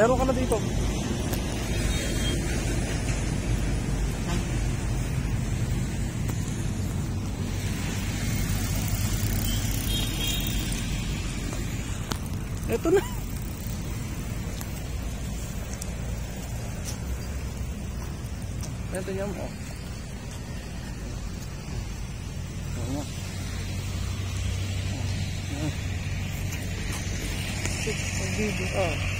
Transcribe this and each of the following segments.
Meron ka na dito. Ito na. Ito niya mo. Oo. Six, video. Oh.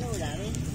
Lâu.